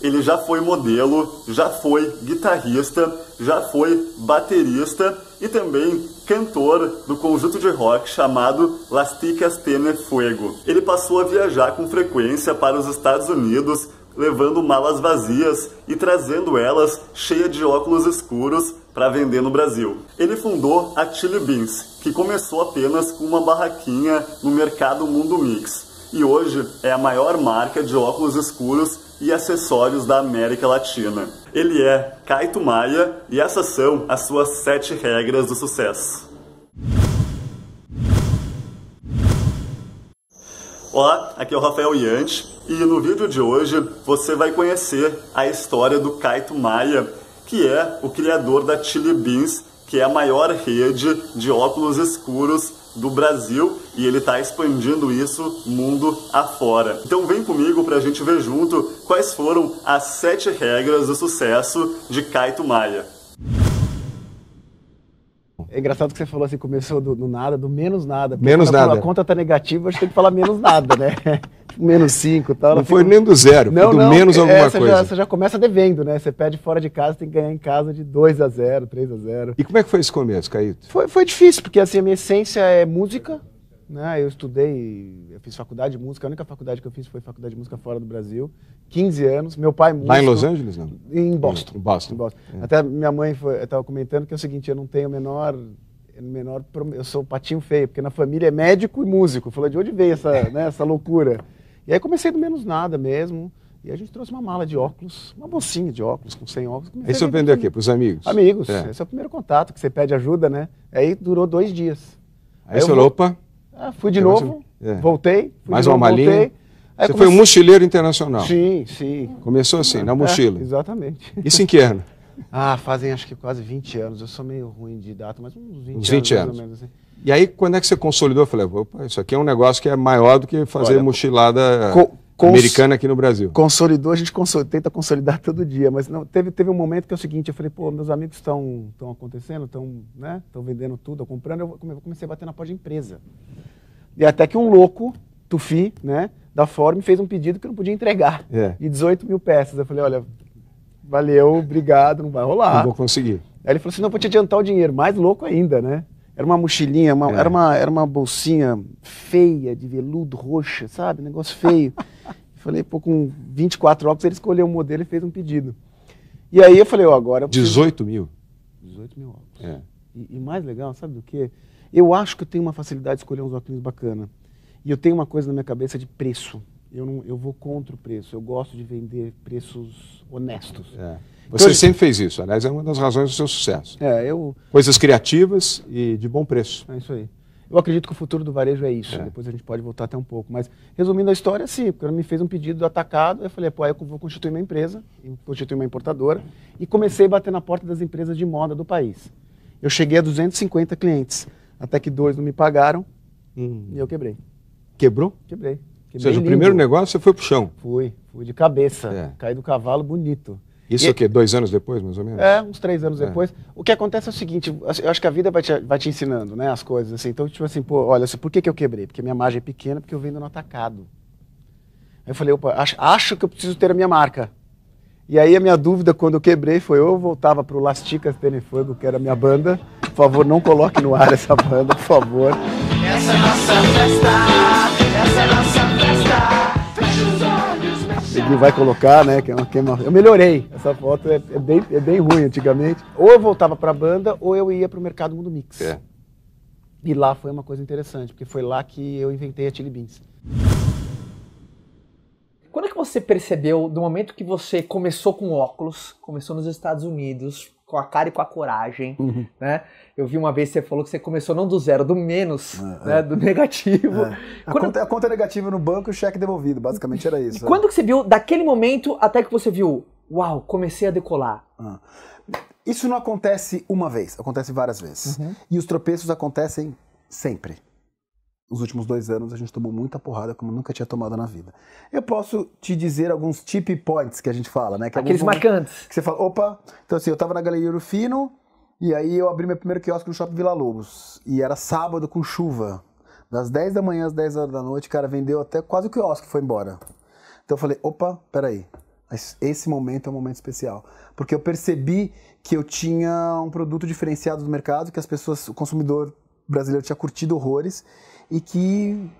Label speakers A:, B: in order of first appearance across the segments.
A: Ele já foi modelo, já foi guitarrista, já foi baterista e também cantor do conjunto de rock chamado Las Ticas Tiene Fuego. Ele passou a viajar com frequência para os Estados Unidos, levando malas vazias e trazendo elas cheias de óculos escuros para vender no Brasil. Ele fundou a Chili Beans, que começou apenas com uma barraquinha no mercado Mundo Mix e hoje é a maior marca de óculos escuros e acessórios da América Latina. Ele é Kaito Maia e essas são as suas sete regras do sucesso. Olá, aqui é o Rafael Yant e no vídeo de hoje você vai conhecer a história do Kaito Maia, que é o criador da Chili Beans, que é a maior rede de óculos escuros do Brasil e ele está expandindo isso mundo afora. Então vem comigo para a gente ver junto quais foram as sete regras do sucesso de Kaito Maia.
B: É engraçado que você falou assim, começou do, do nada, do menos nada.
C: Menos nada.
B: A conta tá negativa, a gente tem que falar menos nada, né? menos 5 e tal.
C: Não foi nem do zero,
B: não,
C: do
B: não,
C: menos
B: é,
C: alguma coisa.
B: Já, você já começa devendo, né? Você pede fora de casa, tem que ganhar em casa de 2 a 0 3 a 0
C: E como é que foi esse começo, Caíto?
B: Foi, foi difícil, porque assim, a minha essência é música, né? Eu estudei, eu fiz faculdade de música, a única faculdade que eu fiz foi faculdade de música fora do Brasil. 15 anos, meu pai músico.
C: Lá em Los Angeles, não?
B: Em Boston.
C: Em Boston.
B: Em Boston.
C: É.
B: Até minha mãe estava comentando que é o seguinte, eu não tenho o menor menor eu sou patinho feio, porque na família é médico e músico. Falou de onde veio essa, né, essa loucura? E aí comecei do menos nada mesmo. E a gente trouxe uma mala de óculos, uma bolsinha de óculos com 100 óculos.
C: Aí você vendeu aqui para os amigos?
B: Amigos. É. Esse é o primeiro contato que você pede ajuda, né? Aí durou dois dias.
C: Aí, aí você falou, opa.
B: Ah, fui de novo, é. voltei.
C: Mais
B: uma
C: novo, malinha.
B: Voltei.
C: Aí você comecei... foi um mochileiro internacional.
B: Sim, sim.
C: Começou assim, na mochila.
B: É, exatamente.
C: Isso em que ano?
B: Ah, fazem acho que quase 20 anos. Eu sou meio ruim de data, mas uns 20,
C: uns 20
B: anos.
C: anos.
B: menos, assim.
C: E aí, quando é que você consolidou? Eu falei, opa, isso aqui é um negócio que é maior do que fazer
B: Olha,
C: mochilada
B: cons
C: americana aqui no Brasil.
B: Consolidou, a gente consol tenta consolidar todo dia, mas não, teve, teve um momento que é o seguinte, eu falei, pô, meus amigos estão acontecendo, estão né, vendendo tudo, comprando, eu comecei a bater na porta de empresa. E até que um louco, Tufi, né, da Ford, me fez um pedido que eu não podia entregar,
C: é.
B: de 18 mil peças. Eu falei, olha, valeu, obrigado, não vai rolar.
C: Não vou conseguir.
B: Aí ele falou assim, não, vou te adiantar o dinheiro. Mais louco ainda, né? Era uma mochilinha, uma, é. era, uma, era uma bolsinha feia, de veludo, roxa, sabe? Negócio feio. falei, pô, com 24 óculos, ele escolheu um modelo e fez um pedido. E aí eu falei, ó, oh, agora... Eu
C: preciso... 18 mil?
B: 18 mil óculos.
C: É.
B: E, e, mais legal, sabe do que? Eu acho que eu tenho uma facilidade de escolher uns óculos bacana. E eu tenho uma coisa na minha cabeça de preço. Eu, não, eu vou contra o preço. Eu gosto de vender preços honestos.
C: É. Você então, sempre fez isso, aliás, é uma das razões do seu sucesso.
B: É, eu...
C: Coisas criativas e de bom preço.
B: É isso aí. Eu acredito que o futuro do varejo é isso. É. Depois a gente pode voltar até um pouco. Mas, resumindo a história, sim, porque ela me fez um pedido do atacado, eu falei, pô, eu vou constituir uma empresa, constituir uma importadora, e comecei a bater na porta das empresas de moda do país. Eu cheguei a 250 clientes, até que dois não me pagaram, hum. e eu quebrei.
C: Quebrou?
B: Quebrei.
C: Ou seja, lindo. o primeiro negócio você foi pro chão.
B: Fui, fui de cabeça, é. caí do cavalo bonito.
C: Isso e, o quê? Dois anos depois, mais ou menos?
B: É, uns três anos é. depois. O que acontece é o seguinte, eu acho que a vida vai te, vai te ensinando, né, as coisas, assim. Então, tipo assim, pô, olha, por que, que eu quebrei? Porque minha margem é pequena, porque eu vendo no atacado. Aí eu falei, opa, acho, acho que eu preciso ter a minha marca. E aí a minha dúvida quando eu quebrei foi, ou eu voltava pro Lasticas Tene Fogo, que era a minha banda. Por favor, não coloque no ar essa banda, por favor. Essa é nossa festa, Ele vai colocar, né? Que é uma, que é uma... Eu melhorei. Essa foto é, é, bem, é bem ruim antigamente. Ou eu voltava para a banda, ou eu ia para o mercado Mundo Mix.
C: É.
B: E lá foi uma coisa interessante, porque foi lá que eu inventei a Chili Beans.
D: Quando é que você percebeu, do momento que você começou com óculos, começou nos Estados Unidos, com a cara e com a coragem, uhum. né? Eu vi uma vez que você falou que você começou não do zero, do menos, é, né? É. Do negativo.
E: É. A, quando... conta, a, conta, negativa no banco e o cheque devolvido, basicamente era isso.
D: E quando que você viu, daquele momento até que você viu, uau, comecei a decolar?
E: Ah. Isso não acontece uma vez, acontece várias vezes. Uhum. E os tropeços acontecem sempre os últimos dois anos a gente tomou muita porrada como nunca tinha tomado na vida. Eu posso te dizer alguns tip points que a gente fala, né? Que
D: Aqueles marcantes.
E: Que você fala, opa, então assim, eu tava na Galeria Fino e aí eu abri meu primeiro quiosque no Shopping Vila Lobos. E era sábado com chuva. Das 10 da manhã às 10 horas da noite, cara, vendeu até quase o quiosque foi embora. Então eu falei, opa, peraí. Esse momento é um momento especial. Porque eu percebi que eu tinha um produto diferenciado no mercado, que as pessoas, o consumidor brasileiro tinha curtido horrores e que,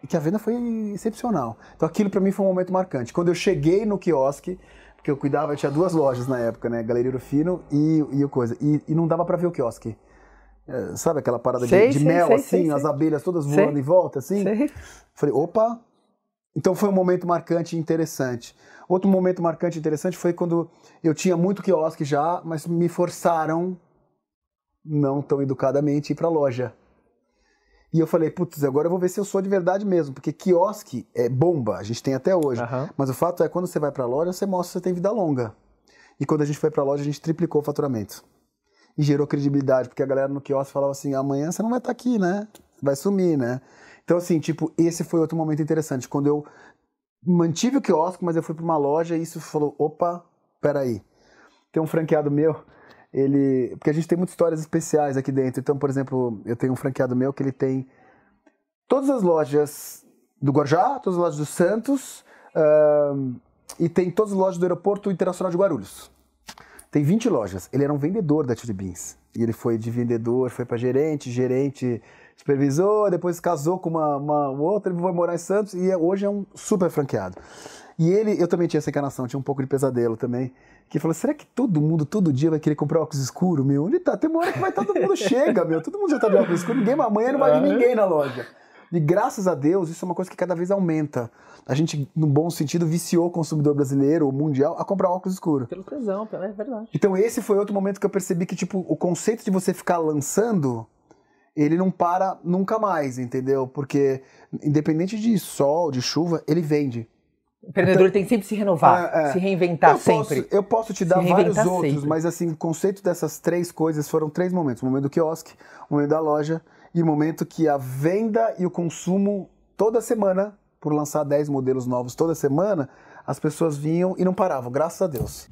E: e que a venda foi excepcional. Então aquilo para mim foi um momento marcante. Quando eu cheguei no quiosque, porque eu cuidava, eu tinha duas lojas na época, né? Galeria Fino e, e o coisa. E, e não dava para ver o quiosque. É, sabe aquela parada
D: Sei,
E: de, de
D: sei,
E: mel,
D: sei,
E: assim, as abelhas todas voando em volta, assim? Falei, opa! Então foi um momento marcante e interessante. Outro momento marcante e interessante foi quando eu tinha muito quiosque já, mas me forçaram, não tão educadamente, ir pra loja. E eu falei, putz, agora eu vou ver se eu sou de verdade mesmo, porque quiosque é bomba, a gente tem até hoje.
D: Aham.
E: Mas o fato é, quando você vai pra loja, você mostra que você tem vida longa. E quando a gente foi pra loja, a gente triplicou o faturamento. E gerou credibilidade, porque a galera no quiosque falava assim, amanhã você não vai estar aqui, né? Vai sumir, né? Então, assim, tipo, esse foi outro momento interessante. Quando eu mantive o quiosque, mas eu fui pra uma loja e isso falou, opa, peraí. Tem um franqueado meu, ele... Porque a gente tem muitas histórias especiais aqui dentro. Então, por exemplo, eu tenho um franqueado meu que ele tem todas as lojas do Guarujá, todas as lojas do Santos e tem todas as lojas do Aeroporto Internacional de Guarulhos. Tem 20 lojas. Ele era um vendedor da Chili Beans. E ele foi de vendedor, foi para gerente, gerente supervisor, depois casou com uma, uma outra, ele foi morar em Santos e é- hoje é um super franqueado. E ele, eu também tinha essa encarnação, tinha um pouco de pesadelo também. Que falou: será que todo mundo, todo dia vai querer comprar óculos escuro, meu? Onde tá? Tem uma hora que vai todo mundo chega, meu. Todo mundo já tá de óculos escuro, ninguém, amanhã não vai vir ninguém na loja. E graças a Deus, isso é uma coisa que cada vez aumenta. A gente, no bom sentido, viciou o consumidor brasileiro, o mundial, a comprar óculos escuros.
D: Pelo tesão, é verdade.
E: Então esse foi outro momento que eu percebi que, tipo, o conceito de você ficar lançando, ele não para nunca mais, entendeu? Porque, independente de sol, de chuva, ele vende.
D: O empreendedor tem que sempre se renovar,
E: É, é.
D: se reinventar
E: eu
D: sempre.
E: Posso, eu posso te dar vários
D: reinventar
E: outros,
D: sempre.
E: mas assim, o conceito dessas três coisas foram três momentos. O momento do quiosque, o momento da loja e o momento que a venda e o consumo, toda semana, por lançar 10 modelos novos toda semana, as pessoas vinham e não paravam, graças a Deus.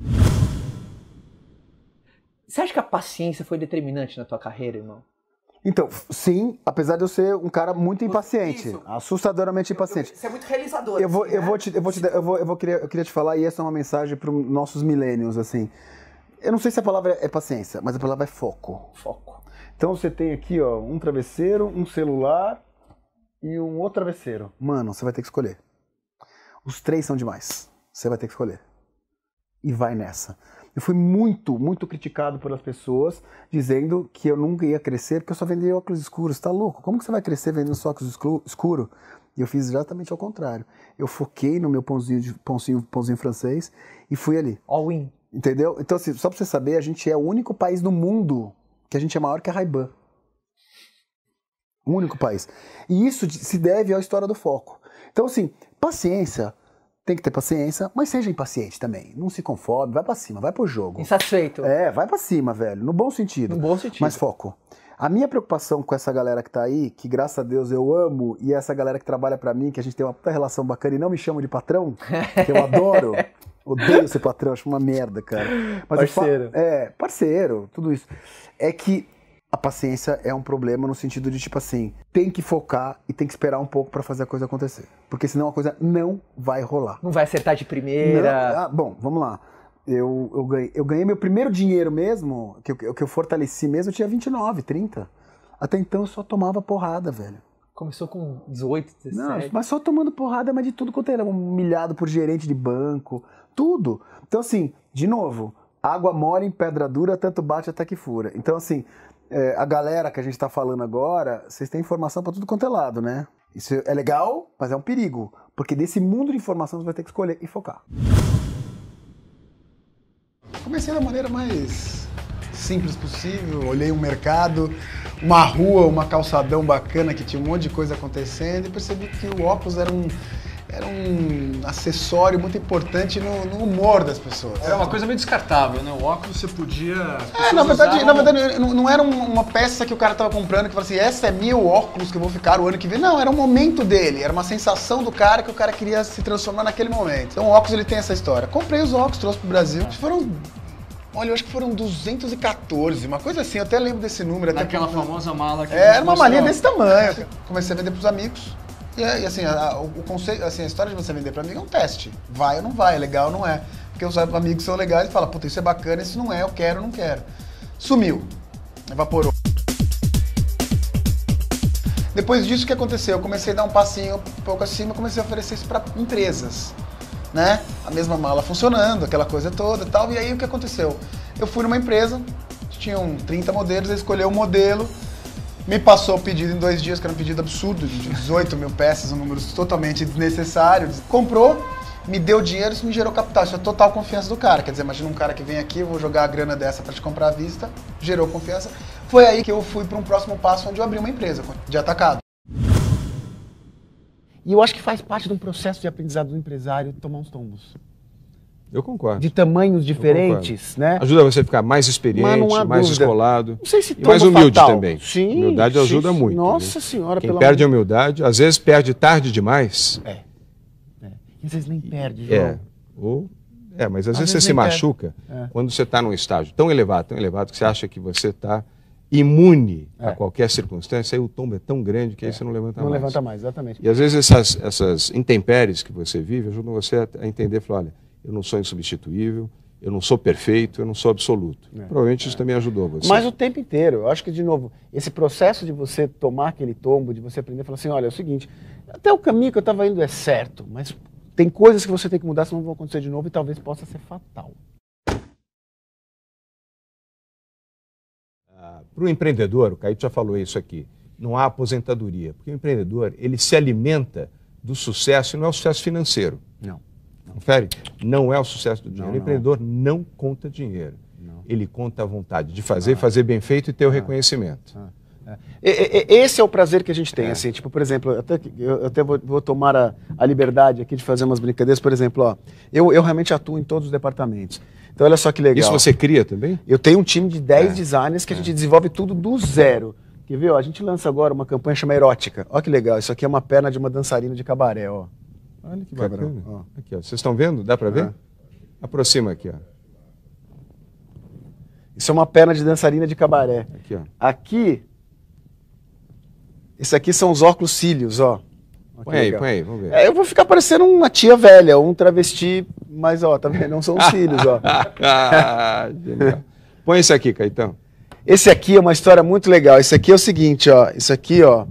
D: Você acha que a paciência foi determinante na tua carreira, irmão?
E: Então, sim, apesar de eu ser um cara muito impaciente,
D: Isso.
E: assustadoramente impaciente.
D: Você é muito realizador.
E: Eu vou,
D: assim,
E: eu
D: né?
E: vou te, eu vou te, eu vou, eu vou querer, eu queria te falar e essa é uma mensagem para os nossos millennials assim. Eu não sei se a palavra é paciência, mas a palavra é foco.
D: Foco.
E: Então você tem aqui, ó, um travesseiro, um celular e um outro travesseiro. Mano, você vai ter que escolher. Os três são demais. Você vai ter que escolher. E vai nessa. Eu fui muito, muito criticado pelas pessoas, dizendo que eu nunca ia crescer porque eu só vendia óculos escuros. Tá louco? Como que você vai crescer vendendo só óculos escuro-? E eu fiz exatamente ao contrário. Eu foquei no meu pãozinho, de, pãozinho, pãozinho francês e fui ali.
D: All in.
E: Entendeu? Então, assim, só pra você saber, a gente é o único país no mundo que a gente é maior que a Ray-Ban. O único país. E isso se deve à história do foco. Então, assim, paciência, tem que ter paciência, mas seja impaciente também. Não se conforme, vai pra cima, vai pro jogo.
D: Insatisfeito.
E: É, vai pra cima, velho, no bom sentido.
D: No bom sentido.
E: Mas foco. A minha preocupação com essa galera que tá aí, que graças a Deus eu amo, e essa galera que trabalha pra mim, que a gente tem uma puta relação bacana e não me chama de patrão, que eu adoro. Odeio ser patrão, acho uma merda, cara. Mas
D: Parceiro.
E: É, parceiro, tudo isso. É que a paciência é um problema no sentido de, tipo assim, tem que focar e tem que esperar um pouco pra fazer a coisa acontecer. Porque senão a coisa não vai rolar.
D: Não vai acertar de primeira.
E: Não, ah, bom, vamos lá. Eu, eu, ganhei, eu ganhei meu primeiro dinheiro mesmo, que, eu- que eu fortaleci mesmo, eu tinha 29, 30. Até então eu só tomava porrada, velho.
D: Começou com 18, 17.
E: Não, mas só tomando porrada, mas de tudo quanto era. Humilhado por gerente de banco, tudo. Então, assim, de novo, água mora em pedra dura, tanto bate até que fura. Então, assim, é, a galera que a gente tá falando agora, vocês têm informação pra tudo quanto é lado, né? Isso é legal, mas é um perigo. Porque desse mundo de informação você vai ter que escolher e focar.
F: Comecei da maneira mais simples possível, olhei um mercado, uma rua, uma calçadão bacana que tinha um monte de coisa acontecendo e percebi que o óculos era um, era um acessório muito importante no, no humor das pessoas.
G: Era uma coisa meio descartável, né? O óculos você podia.
F: É, na verdade,
G: usavam-
F: na verdade não, não era um- uma peça que o cara tava comprando que falava assim, essa é meu óculos que eu vou ficar o ano que vem. Não, era um momento dele, era uma sensação do cara que o cara queria se transformar naquele momento. Então o óculos ele tem essa história. Comprei os óculos, trouxe pro Brasil. Que Foram, olha, eu acho que foram 214, uma coisa assim, eu até lembro desse número. até
G: Naquela
F: porque-
G: famosa mala que.
F: É, era uma malinha desse tamanho. Comecei a vender pros amigos. E, aí, assim, a- o conceito, assim, a história de você vender pra mim é um teste. Vai ou não vai, é legal ou não é. porque os amigos são legais e fala, puta, isso é bacana, isso não é, eu quero, não quero. Sumiu. Evaporou. Depois disso, o que aconteceu? Eu comecei a dar um passinho um pouco acima, comecei a oferecer isso para empresas, né? A mesma mala funcionando, aquela coisa toda e tal. E aí, o que aconteceu? Eu fui numa empresa, tinham 30 modelos, ele escolheu um modelo, me passou o pedido em dois dias, que era um pedido absurdo, de 18 mil peças, um número totalmente desnecessário. Comprou, me deu dinheiro, isso me gerou capital. Isso é total confiança do cara. Quer dizer, imagina um cara que vem aqui, vou jogar a grana dessa para te comprar à vista, gerou confiança. Foi aí que eu fui para um próximo passo, onde eu abri uma empresa de atacado.
B: E eu acho que faz parte de um processo de aprendizado do empresário tomar uns tombos.
C: Eu concordo.
B: De tamanhos diferentes, né?
C: Ajuda você a ficar mais experiente,
B: não
C: mais
B: dúvida.
C: escolado.
B: Não sei se
C: E mais humilde
B: fatal.
C: também.
B: Sim.
C: Humildade ajuda
B: sim.
C: muito.
B: Nossa
C: né?
B: senhora,
C: Quem
B: pelo
C: perde a
B: amor
C: humildade, às vezes perde tarde demais.
B: É. é. Às vezes nem perde, João.
C: É. Ou, é, mas às,
B: Às
C: vezes,
B: vezes
C: você se machuca
B: É.
C: quando você está num estágio tão elevado, tão elevado, que você acha que você está imune
B: É.
C: a qualquer circunstância, aí o tombo é tão grande que aí você não levanta
B: Não
C: mais.
B: levanta mais, exatamente.
C: E às vezes essas, essas intempéries que você vive ajudam você a, a entender, falar, olha, eu não sou insubstituível, eu não sou perfeito, eu não sou absoluto. Provavelmente isso também ajudou você.
B: É. Mas o tempo inteiro. Eu acho que, de novo, esse processo de você tomar aquele tombo, de você aprender a falar assim, olha, é o seguinte, até o caminho que eu estava indo é certo, mas tem coisas que você tem que mudar, senão vão acontecer de novo e talvez possa ser fatal.
C: Para o empreendedor, o Caíto já falou isso aqui, não há aposentadoria, porque o empreendedor ele se alimenta do sucesso e não é o sucesso financeiro.
B: Não.
C: Confere? Não é o sucesso do dinheiro.
B: Não,
C: o
B: não.
C: empreendedor não conta dinheiro. Ele conta a vontade de fazer, fazer bem feito e ter o reconhecimento.
B: E- e- e- Esse é o prazer que a gente tem, assim, tipo, por exemplo, até, que- eu até vou, vou tomar a, a liberdade aqui de fazer umas brincadeiras, por exemplo, ó, eu, eu realmente atuo em todos os departamentos. Então, olha só que legal.
C: Isso você cria também?
B: Eu tenho um time de 10
C: É.
B: designers que a gente desenvolve tudo do zero. Quer ver? Ó, a gente lança agora uma campanha chamada Erótica. Olha que legal, isso aqui é uma perna de uma dançarina de cabaré, ó.
C: Olha que
B: Cabrão,
C: bacana.
B: ó.
C: Aqui, ó. Vocês estão vendo? Dá para ver?
B: É.
C: Aproxima aqui, ó.
B: Isso é uma perna de dançarina de cabaré.
C: Aqui, ó.
B: Aqui, esse aqui são os óculos cílios, ó.
C: Põe aí,
B: legal.
C: põe aí, vamos ver.
B: É, eu vou ficar parecendo uma tia velha, um travesti, mas ó, tá vendo? Não são os cílios, ó.
C: Põe esse aqui, Caetão.
B: Esse aqui é uma história muito legal. Esse aqui é o seguinte, ó. Isso aqui, ó.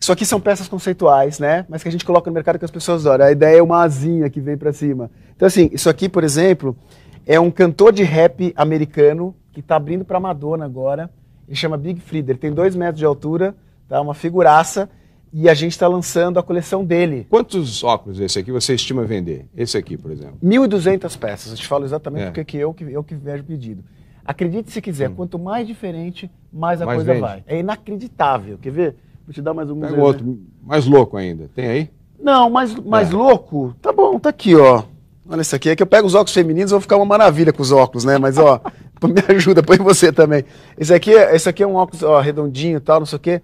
B: Isso aqui são peças conceituais, né? Mas que a gente coloca no mercado que as pessoas adoram. A ideia é uma asinha que vem pra cima. Então, assim, isso aqui, por exemplo, é um cantor de rap americano que tá abrindo pra Madonna agora. Ele chama Big Frida. Ele tem dois metros de altura, tá? Uma figuraça. E a gente está lançando a coleção dele.
C: Quantos óculos esse aqui você estima vender? Esse aqui, por exemplo.
B: 1.200 peças. Eu te falo exatamente
C: É.
B: porque que eu que eu que vejo pedido. Acredite se quiser, quanto mais diferente, mais a
C: Hum. Mais
B: coisa
C: vende.
B: vai. É inacreditável. Quer ver? Vou te dar mais um
C: Pega outro, mais louco ainda. Tem aí?
B: Não, mais, mais
C: É.
B: louco? Tá bom, tá aqui, ó. Olha isso aqui. É que eu pego os óculos femininos, vou ficar uma maravilha com os óculos, né? Mas, ó, me ajuda, põe você também. Esse aqui, é- esse aqui é um óculos ó, redondinho e tal, não sei o quê.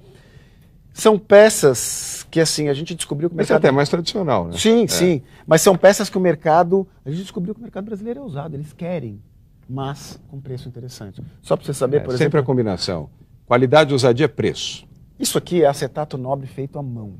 B: São peças que, assim, a gente descobriu que o
C: Esse é
B: mercado...
C: até mais tradicional, né?
B: Sim,
C: É.
B: sim. Mas são peças que o mercado. A gente descobriu que o mercado brasileiro é usado, eles querem, mas com preço interessante. Só para você saber,
C: É,
B: por
C: sempre
B: exemplo.
C: a combinação. Qualidade, ousadia, preço.
B: Isso aqui é acetato nobre feito à mão.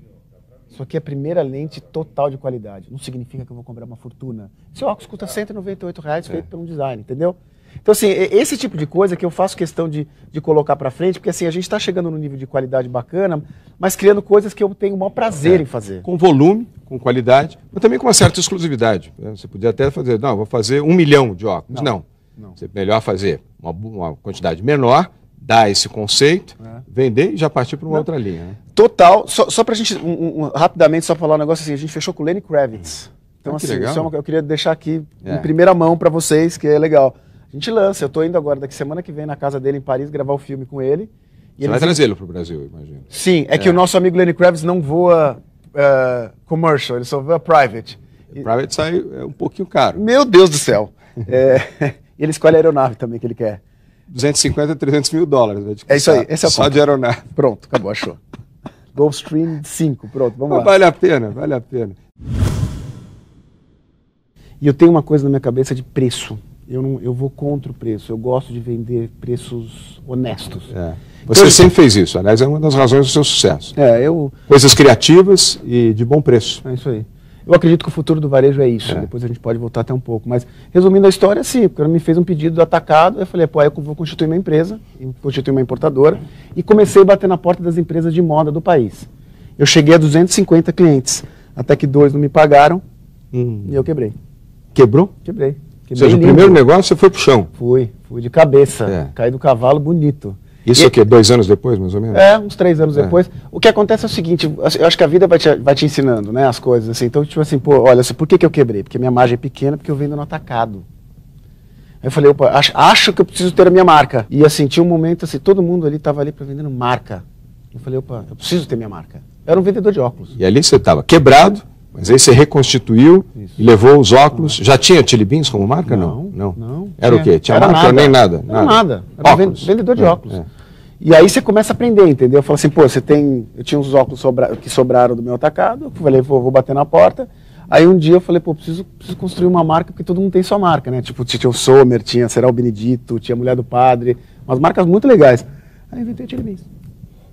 B: Isso aqui é a primeira lente total de qualidade. Não significa que eu vou comprar uma fortuna. Esse óculos custa 198 reais feito por um design, entendeu? Então, assim, esse tipo de coisa que eu faço questão de, de colocar para frente, porque assim, a gente está chegando num nível de qualidade bacana, mas criando coisas que eu tenho o maior prazer em fazer.
C: Com volume, com qualidade, mas também com uma certa exclusividade. né? Você podia até fazer, não, vou fazer um milhão de óculos. Não. Você melhor fazer uma, uma quantidade menor, dar esse conceito,
B: É.
C: vender e já partir para uma outra linha. né?
B: Total, só, só pra gente, um- um- rapidamente, só falar um negócio assim, a gente fechou com o Lenny Kravitz. Então,
C: Ah, que
B: assim, isso é uma, eu queria deixar aqui
C: É.
B: em primeira mão pra vocês, que é legal. A gente lança, eu tô indo agora, daqui semana que vem, na casa dele em Paris, gravar o filme com ele. E
C: Você vai
B: eles-
C: trazê-lo para o Brasil, imagino.
B: Sim, é, que o nosso amigo Lenny Kravitz não voa eh, commercial, ele só voa private.
C: Private sai é um pouquinho caro.
B: meu Deus do céu. É, e ele escolhe a aeronave também que ele quer.
C: 250, 300 mil dólares. né,
B: É isso aí, esse é o
C: Só
B: ponto.
C: de aeronave.
B: Pronto, acabou, achou. Gulfstream 5, pronto, vamos
C: Mas
B: lá.
C: vale a pena, vale a pena.
B: E eu tenho uma coisa na minha cabeça de preço. Eu, não, eu vou contra o preço. Eu gosto de vender preços honestos.
C: É. Você sempre fez isso, aliás, é uma das razões do seu sucesso.
B: É, eu.
C: Coisas criativas e de bom preço.
B: É isso aí. Eu acredito que o futuro do varejo é isso. É. Depois a gente pode voltar até um pouco. Mas, resumindo a história, sim, porque ela me fez um pedido atacado, eu falei, pô, aí eu vou constituir uma empresa, constituir uma importadora, e comecei a bater na porta das empresas de moda do país. Eu cheguei a 250 clientes, até que dois não me pagaram hum. e eu quebrei.
C: Quebrou?
B: Quebrei.
C: quebrei Ou seja, o primeiro negócio você foi pro chão.
B: Fui, fui de cabeça, é. caí do cavalo bonito.
C: Isso aqui, dois anos depois, mais ou menos?
B: É, uns três anos é. depois. O que acontece é o seguinte, assim, eu acho que a vida vai te, vai te ensinando, né, as coisas, assim. Então, tipo assim, pô, olha, por que, que eu quebrei? Porque minha margem é pequena, porque eu vendo no atacado. Aí eu falei, opa, acho, acho que eu preciso ter a minha marca. E assim, tinha um momento assim, todo mundo ali estava ali para vendendo marca. Eu falei, opa, eu preciso ter minha marca. Eu era um vendedor de óculos.
C: E ali você estava quebrado, mas aí você reconstituiu Isso. e levou os óculos. Já tinha Chili Beans como marca? Não.
B: Não. não. não.
C: Era o quê? Tinha era marca nada. nem nada?
B: Não, nada. nada. Era óculos. vendedor de é, óculos. É. E aí você começa a aprender, entendeu? Eu falo assim, pô, você tem. Eu tinha uns óculos sobra... que sobraram do meu atacado, eu falei, vou, vou bater na porta. Aí um dia eu falei, pô, preciso, preciso construir uma marca, porque todo mundo tem sua marca, né? Tipo, tinha o Sommer, tinha Será o Benedito, tinha a Mulher do Padre, umas marcas muito legais. Aí inventei o Chili Beans.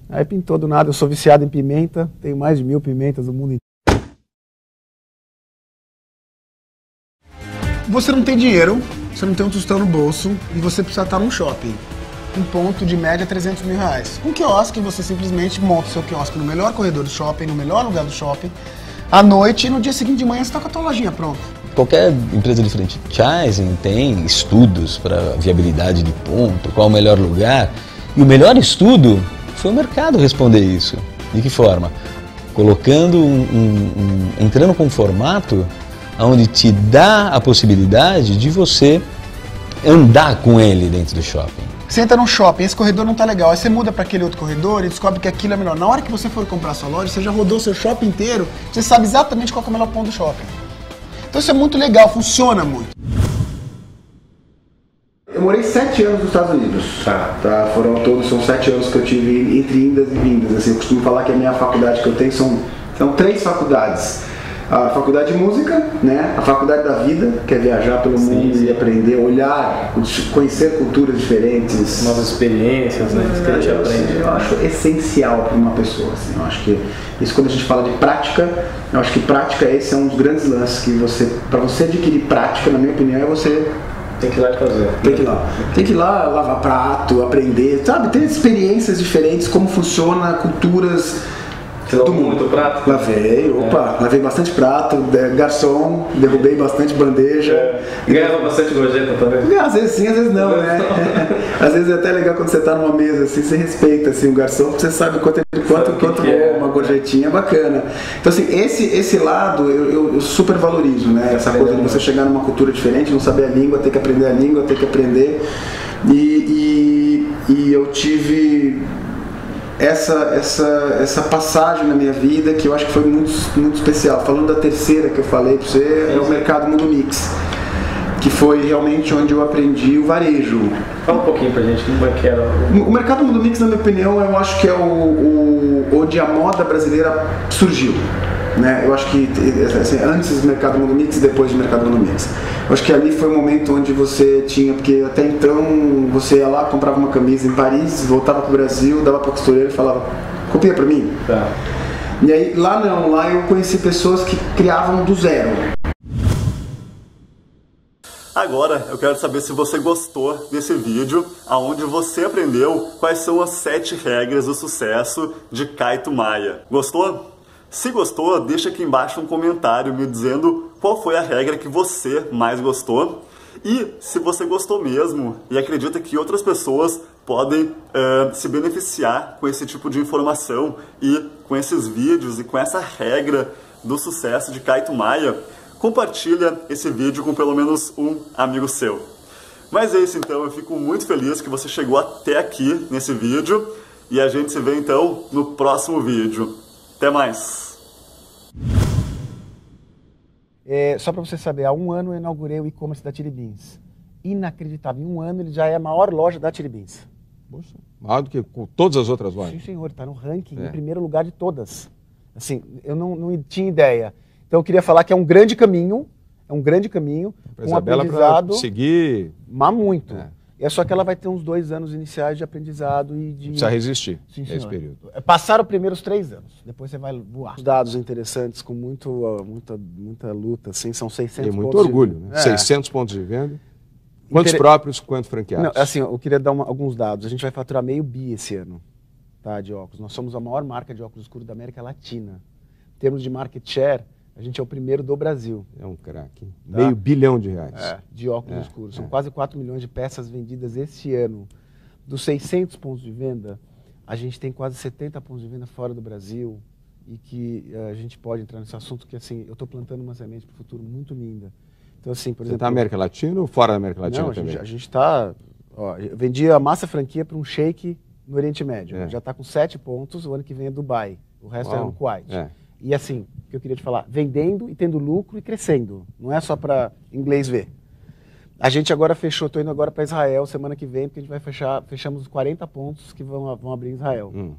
B: Aí pintou do nada, eu sou viciado em pimenta, tenho mais de mil pimentas no mundo inteiro.
F: Você não tem dinheiro, você não tem um tostão no bolso e você precisa estar num shopping um ponto de média 300 mil reais. Um quiosque, você simplesmente monta o seu quiosque no melhor corredor do shopping, no melhor lugar do shopping, à noite e no dia seguinte de manhã você está com a tua lojinha pronta.
H: Qualquer empresa de franchising tem estudos para viabilidade de ponto, qual o melhor lugar. E o melhor estudo foi o mercado responder isso. De que forma? Colocando um, um, um entrando com um formato onde te dá a possibilidade de você andar com ele dentro do shopping.
F: Você entra num shopping, esse corredor não tá legal, aí você muda para aquele outro corredor e descobre que aquilo é melhor. Na hora que você for comprar sua loja, você já rodou seu shopping inteiro, você sabe exatamente qual é o melhor ponto do shopping. Então isso é muito legal, funciona muito.
E: Eu morei sete anos nos Estados Unidos. Tá. tá. Foram todos, são sete anos que eu tive entre indas e vindas. Assim, eu costumo falar que a minha faculdade que eu tenho são, são três faculdades a faculdade de música, né? A faculdade da vida, que é viajar pelo sim, mundo sim. e aprender, olhar, conhecer culturas diferentes,
G: novas experiências, né? Isso que a gente aprende.
E: Eu acho essencial para uma pessoa. Assim. Eu acho que isso quando a gente fala de prática, eu acho que prática esse é um dos grandes lances que você, para você adquirir prática, na minha opinião, é você
G: tem que ir lá e fazer.
E: Tem que ir lá. Tem que ir lá lavar prato, aprender, sabe? Ter experiências diferentes, como funciona, culturas
G: lavou muito prato?
E: Lavei, opa, é. lavei bastante prato, garçom, derrubei bastante bandeja. É.
G: Ganhava bastante gorjeta também?
E: Às vezes sim, às vezes não, né? às vezes é até legal quando você está numa mesa assim, você respeita assim, o garçom, porque você sabe quanto, quanto, quanto é. uma gorjetinha bacana. Então assim, esse, esse lado eu, eu, eu super valorizo, né? Essa coisa de você chegar numa cultura diferente, não saber a língua, ter que aprender a língua, ter que aprender. E, e, e eu tive essa, essa, essa passagem na minha vida que eu acho que foi muito, muito especial. Falando da terceira que eu falei para você, é o mercado Mundo Mix, que foi realmente onde eu aprendi o varejo.
G: Fala um pouquinho pra gente como é que era.
E: O mercado Mundo Mix, na minha opinião, eu acho que é o, o onde a moda brasileira surgiu. Né? Eu acho que assim, antes do mercado Mundo Mix e depois do mercado Mundo Mix. Eu acho que ali foi o momento onde você tinha, porque até então você ia lá, comprava uma camisa em Paris, voltava pro Brasil, dava pra costureira e falava, copia pra mim.
G: Tá.
E: E aí lá não, lá eu conheci pessoas que criavam do zero.
A: Agora eu quero saber se você gostou desse vídeo, aonde você aprendeu quais são as sete regras do sucesso de Kaito Maia. Gostou? Se gostou, deixa aqui embaixo um comentário me dizendo qual foi a regra que você mais gostou. E se você gostou mesmo e acredita que outras pessoas podem uh, se beneficiar com esse tipo de informação e com esses vídeos e com essa regra do sucesso de Kaito Maia, compartilha esse vídeo com pelo menos um amigo seu. Mas é isso então, eu fico muito feliz que você chegou até aqui nesse vídeo e a gente se vê então no próximo vídeo. Até mais!
B: É, só para você saber, há um ano eu inaugurei o e-commerce da Tiribins. Inacreditável. Em um ano ele já é a maior loja da Tiribins.
C: Poxa, maior do que todas as outras lojas?
B: Sim, senhor. Está no ranking, é. em primeiro lugar de todas. Assim, eu não, não tinha ideia. Então eu queria falar que é um grande caminho, é um grande caminho,
C: um Isabela aprendizado... seguir...
B: Mas muito. É. É só que ela vai ter uns dois anos iniciais de aprendizado e de.
C: Precisa resistir
B: Sim,
C: nesse
B: senhor.
C: período.
B: É, Passaram os primeiros três anos, depois você vai voar. Os dados interessantes, com muito, muita, muita luta, assim, são 600
C: Tem muito
B: pontos de-
C: orgulho, né?
B: É.
C: 600 pontos de venda. Quantos
B: Inter-
C: próprios, quantos franqueados?
B: Não, assim, eu queria dar uma- alguns dados. A gente vai faturar meio bi esse ano, tá, de óculos. Nós somos a maior marca de óculos escuros da América Latina. Em termos de market share, a gente é o primeiro do Brasil.
C: É um craque.
B: Tá.
C: Meio bilhão de reais.
B: de óculos
C: É,
B: escuros. São
C: é.
B: quase 4 milhões de peças vendidas este ano. Dos 600 pontos de venda, a gente tem quase 70 pontos de venda fora do Brasil e que eh, a gente pode entrar nesse assunto que assim, eu estou plantando uma semente para o futuro muito linda. Então assim, por
C: Você
B: exemplo,
C: está na América Latina ou fora da América Latina
B: não,
C: também?
B: a gente está. Vendi a massa franquia para um shake no Oriente Médio.
C: É.
B: Já está com 7 pontos, o ano que vem é Dubai. O resto é
C: Uau.
B: no Kuwait.
C: É.
B: E assim, que eu queria te falar, vendendo e tendo lucro e crescendo. Não é só para inglês ver. A gente agora fechou, estou indo agora para Israel semana que vem, porque a gente vai fechar, fechamos os 40 pontos que vão, vão abrir em Israel.
C: Hum.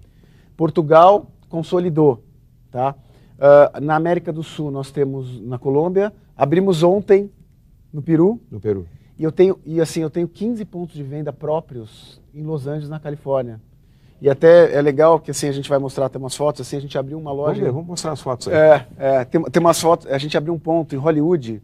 B: Portugal consolidou, tá? Ah, na América do Sul nós temos na Colômbia, abrimos ontem no Peru,
C: No Peru.
B: e eu tenho, e assim, eu tenho 15 pontos de venda próprios em Los Angeles, na Califórnia. E até é legal que assim a gente vai mostrar até umas fotos, assim a gente abriu uma
C: Vamos,
B: loja.
C: ver, vamos mostrar as fotos aí.
B: É, é, tem, tem umas fotos, a gente abriu um ponto em Hollywood,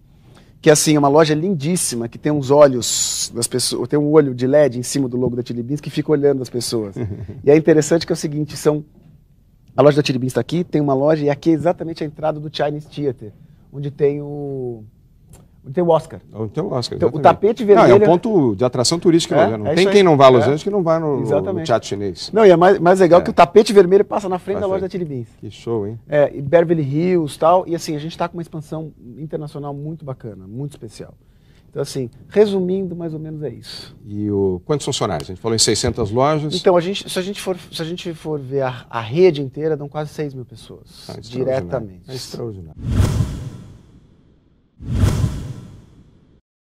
B: que assim, é uma loja lindíssima, que tem uns olhos das pessoas, tem um olho de LED em cima do logo da Chili Beans que fica olhando as pessoas. e é interessante que é o seguinte, são a loja da Chili Beans está aqui, tem uma loja e aqui é exatamente a entrada do Chinese Theater, onde tem o tem o Oscar.
C: Então, Oscar,
B: Então, o tapete
C: Não, é
B: vermelho-
C: um ponto de atração turística.
B: É,
C: né? não
B: é
C: tem quem não vá a Los
B: É.
C: Angeles que não vai no, no teatro chinês.
B: Não, e é mais, mais legal
C: É.
B: que o tapete vermelho passa na frente da loja da Chili Beans.
C: Que show, hein?
B: É, e Beverly Hills tal. E assim, a gente está com uma expansão internacional muito bacana, muito especial. Então, assim, resumindo, mais ou menos é isso.
C: E o, quantos funcionários? A gente falou em 600 lojas.
B: Então, a gente, se, a gente for, se a gente for ver a, a rede inteira, dão quase 6 mil pessoas.
C: Ah, extraordinário.
B: diretamente.
C: É extraordinário.